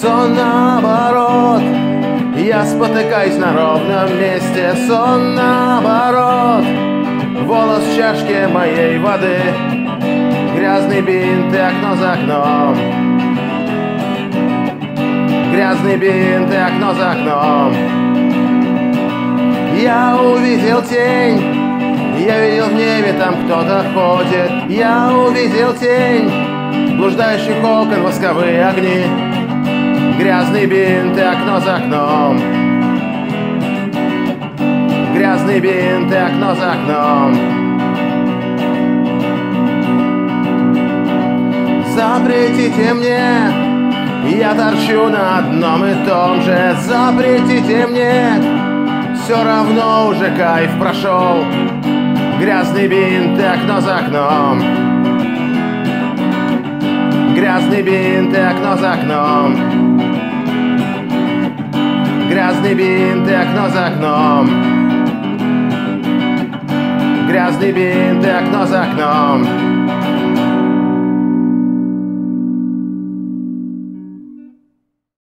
сон наоборот. Я спотыкаюсь на ровном месте. Сон наоборот. Волос в чашке моей воды. Грязный бинт и окно за окном. Грязный бинт и окно за окном. Я увидел тень. Я видел в небе, там кто-то ходит. Я увидел тень. Блуждающих окон, восковые огни Грязный бинт и окно за окном. Грязный бинт и окно за окном. Запретите мне Я торчу на одном и том же. Запретите мне Все равно уже кайф прошел Грязный бинт и окно за окном. Грязный бинт и окно за окном Грязный бинт и окно за окном. Грязный бинт и окно за окном